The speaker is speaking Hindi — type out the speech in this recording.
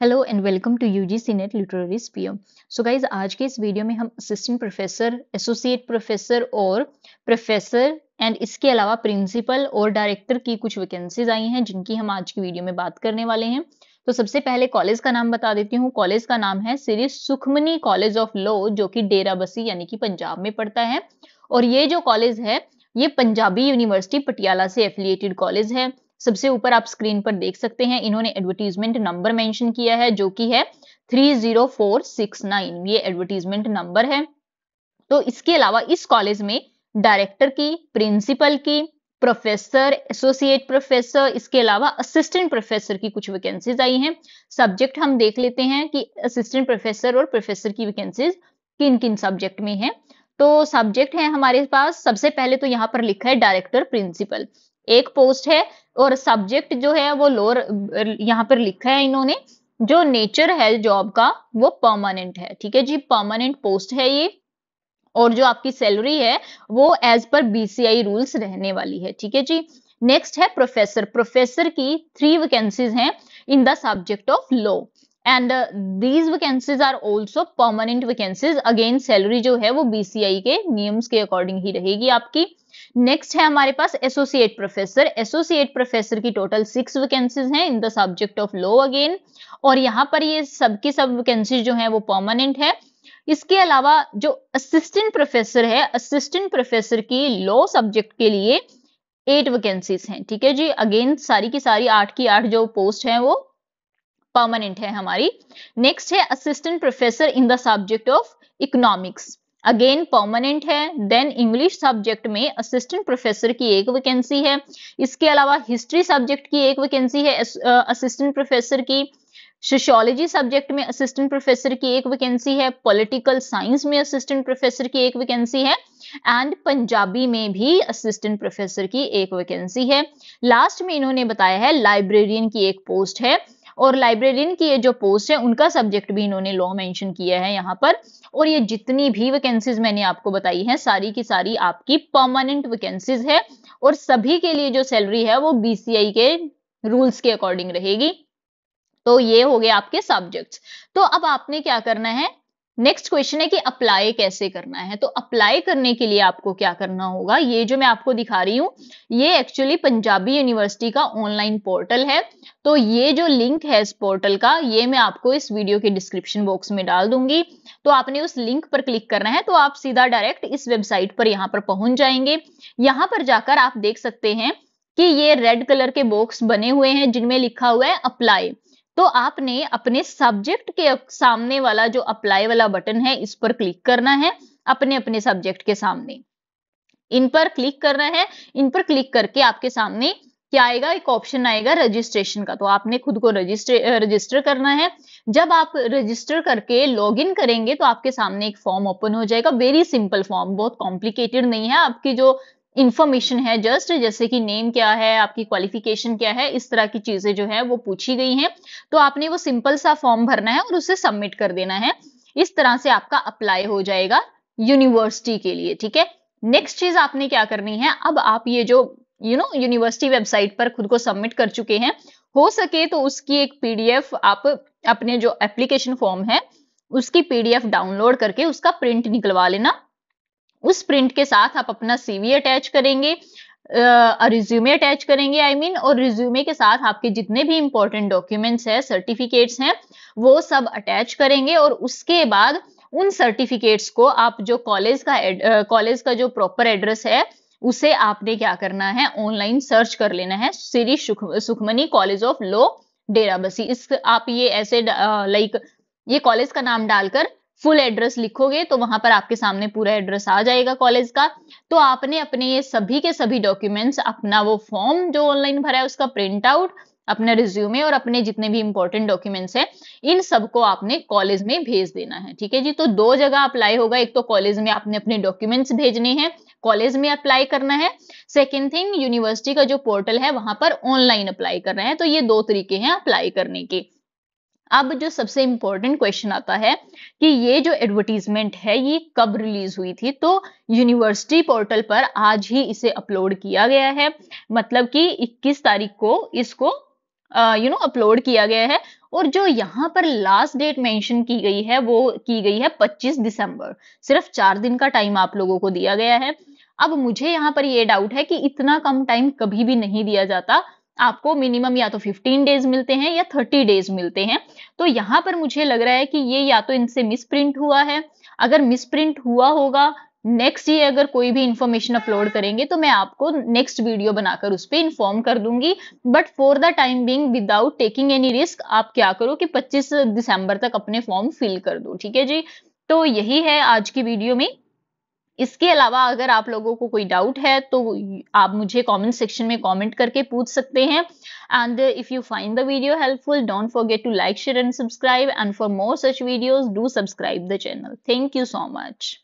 Hello and welcome to UGC NET literary sphere so guys आज के इस वीडियो में हम असिस्टेंट प्रोफेसर एसोसिएट प्रोफेसर और प्रोफेसर एंड इसके अलावा प्रिंसिपल और डायरेक्टर की कुछ वैकेंसीज आई हैं, जिनकी हम आज की वीडियो में बात करने वाले हैं। तो सबसे पहले कॉलेज का नाम बता देती हूँ। कॉलेज का नाम है Shri Sukhmani college of law जो कि डेरा बसी यानी कि पंजाब में पड़ता है। और ये जो कॉलेज है, ये पंजाबी यूनिवर्सिटी पटियाला से एफिलिएटेड कॉलेज है। सबसे ऊपर आप स्क्रीन पर देख सकते हैं, इन्होंने एडवर्टीजमेंट नंबर मेंशन किया है, जो कि है 30469 ये एडवर्टीजमेंट नंबर है। तो इसके अलावा इस कॉलेज में डायरेक्टर की प्रिंसिपल की प्रोफेसर एसोसिएट प्रोफेसर इसके अलावा असिस्टेंट प्रोफेसर की कुछ वैकेंसीज आई हैं। सब्जेक्ट हम देख लेते हैं कि असिस्टेंट प्रोफेसर और प्रोफेसर की वैकेंसीज किन किन सब्जेक्ट में है। तो सब्जेक्ट है हमारे पास, सबसे पहले तो यहाँ पर लिखा है डायरेक्टर प्रिंसिपल एक पोस्ट है और सब्जेक्ट जो है वो लोअर यहाँ पर लिखा है इन्होंने, जो नेचर है जॉब का वो परमानेंट है। ठीक है जी परमानेंट पोस्ट है ये। और जो आपकी सैलरी है वो एज पर बीसीआई रूल्स रहने वाली है। ठीक है जी नेक्स्ट है प्रोफेसर प्रोफेसर की थ्री वैकेंसीज हैं in the subject of law and these vacancies are also permanent vacancies again salary जो है वो बीसीआई के नियम्स के अकॉर्डिंग ही रहेगी आपकी। नेक्स्ट है हमारे पास एसोसिएट प्रोफेसर एसोसिएट प्रोफेसर की टोटल सिक्स वैकेंसीज हैं in the subject of law again और यहाँ पर ये सबकी सब वैकेंसीज जो है वो परमानेंट है. इसके अलावा जो असिस्टेंट प्रोफेसर है असिस्टेंट प्रोफेसर की लॉ सब्जेक्ट के लिए एट वैकेंसीज हैं. ठीक है जी? अगेन सारी की सारी आठ की आठ जो पोस्ट है वो परमानेंट है हमारी. नेक्स्ट है assistant professor in the subject of economics again permanent है देन इंग्लिश सब्जेक्ट में असिस्टेंट प्रोफेसर की एक वैकेंसी है। इसके अलावा हिस्ट्री सब्जेक्ट की एक वैकेंसी है असिस्टेंट प्रोफेसर की। सोशियोलॉजी सब्जेक्ट में असिस्टेंट प्रोफेसर की एक वैकेंसी है पॉलिटिकल साइंस में असिस्टेंट प्रोफेसर की एक वैकेंसी है एंड पंजाबी में भी असिस्टेंट प्रोफेसर की एक वैकेंसी है। लास्ट में इन्होंने बताया है लाइब्रेरियन की एक पोस्ट है। और लाइब्रेरियन की ये जो पोस्ट है, उनका सब्जेक्ट भी इन्होंने लॉ मेंशन किया है यहाँ पर। और ये जितनी भी वैकेंसीज मैंने आपको बताई है, सारी की सारी आपकी परमानेंट वैकेंसीज है। और सभी के लिए जो सैलरी है, वो बीसीआई के रूल्स के अकॉर्डिंग रहेगी। तो ये हो गए आपके सब्जेक्ट्स तो अब आपने क्या करना है? नेक्स्ट क्वेश्चन है कि अप्लाई कैसे करना है? तो अप्लाई करने के लिए आपको क्या करना होगा? ये जो मैं आपको दिखा रही हूँ, ये एक्चुअली पंजाबी यूनिवर्सिटी का ऑनलाइन पोर्टल है। तो ये जो लिंक है इस पोर्टल का, ये मैं आपको इस वीडियो के डिस्क्रिप्शन बॉक्स में डाल दूँगी। तो आपने उस लिंक पर क्लिक करना है तो आप सीधा डायरेक्ट इस वेबसाइट पर यहाँ पर पहुँच जाएँगे। यहाँ पर जाकर आप देख सकते हैं कि ये रेड कलर के बॉक्स बने हुए हैं, जिनमें लिखा हुआ है अप्लाई तो आपने अपने सब्जेक्ट के सामने वाला जो अप्लाई वाला बटन है, इस पर क्लिक करना है, अपने अपने सब्जेक्ट के सामने। इन पर क्लिक करना है, इन पर क्लिक करके आपके सामने क्या आएगा? एक ऑप्शन आएगा रजिस्ट्रेशन का। तो आपने खुद को रजिस्टर रजिस्टर करना है। जब आप रजिस्टर करके लॉगिन करेंगे तो आपके सामने एक फॉर्म ओपन हो जाएगा। वेरी सिंपल फॉर्म बहुत कॉम्प्लिकेटेड नहीं है। आपकी जो इन्फॉर्मेशन है जस्ट जैसे कि नेम क्या है, आपकी क्वालिफिकेशन क्या है, इस तरह की चीज़ें जो है वो पूछी गई हैं। तो आपने वो सिंपल सा फॉर्म भरना है और उसे सबमिट कर देना है। इस तरह से आपका अप्लाई हो जाएगा यूनिवर्सिटी के लिए, ठीक है? नेक्स्ट चीज़ आपने क्या करनी है, अब आप ये जो यू नो यूनिवर्सिटी वेबसाइट पर खुद को सबमिट कर चुके हैं, हो सके तो उसकी एक पीडीएफ आप अपने जो एप्लीकेशन फॉर्म है, उसकी पीडीएफ डाउनलोड करके उसका प्रिंट निकलवा लेना। उस प्रिंट के साथ आप अपना सीवी अटैच करेंगे रिज्यूमे अटैच करेंगे आई I मीन mean, और रिज्यूमे के साथ आपके जितने भी इंपॉर्टेंट डॉक्यूमेंट्स हैं सर्टिफिकेट्स हैं वो सब अटैच करेंगे और उसके बाद उन सर्टिफिकेट्स को आप जो कॉलेज का कॉलेज का जो प्रॉपर एड्रेस है उसे आपने क्या करना है ऑनलाइन सर्च कर लेना है Shri Sukh Sukhmani college of law Derabassi. इस आप ये ऐसे लाइक ये कॉलेज का नाम डालकर फुल एड्रेस लिखोगे तो वहाँ पर आपके सामने पूरा एड्रेस आ जाएगा कॉलेज का। तो आपने अपने ये सभी के सभी डॉक्यूमेंट्स अपना वो फॉर्म जो ऑनलाइन भरा है, उसका प्रिंट आउट अपने रिज्यूमे और अपने जितने भी इंपॉर्टेंट डॉक्यूमेंट्स हैं, इन सबको आपने कॉलेज में भेज देना है, ठीक है जी? तो दो जगह अप्लाई होगा। एक तो कॉलेज में आपने अपने डॉक्यूमेंट्स भेजने हैं कॉलेज में अप्लाई करना है। सेकेंड थिंग यूनिवर्सिटी का जो पोर्टल है, वहाँ पर ऑनलाइन अप्लाई करना है। तो ये दो तरीके हैं अप्लाई करने के। अब जो सबसे इंपॉर्टेंट क्वेश्चन आता है कि ये जो एडवर्टीजमेंट है, ये कब रिलीज़ हुई थी? तो यूनिवर्सिटी पोर्टल पर आज ही इसे अपलोड किया गया है। मतलब कि 21 तारीख को इसको यू नो अपलोड किया गया है। और जो यहाँ पर लास्ट डेट मेंशन की गई है, वो की गई है 25 दिसंबर। सिर्फ़ चार दिन का टाइम आप लोगों को दिया गया है। अब मुझे यहाँ पर ये डाउट है कि इतना कम टाइम कभी भी नहीं दिया जाता। आपको मिनिमम या तो 15 डेज़ मिलते हैं या 30 डेज़ मिलते हैं। तो यहाँ पर मुझे लग रहा है कि ये या तो इनसे मिस प्रिंट हुआ है। अगर मिस प्रिंट हुआ होगा नेक्स्ट ये अगर कोई भी इंफॉर्मेशन अपलोड करेंगे तो मैं आपको नेक्स्ट वीडियो बनाकर उस पर इन्फॉर्म कर दूँगी। But for the time being without taking any risk आप क्या करो कि 25 दिसंबर तक अपने फॉर्म फिल कर दो, ठीक है जी? तो यही है आज की वीडियो में। इसके अलावा अगर आप लोगों को कोई डाउट है तो आप मुझे कमेंट सेक्शन में कमेंट करके पूछ सकते हैं। And if you find the video helpful don't forget to like share and subscribe and for more such videos do subscribe the channel thank you so much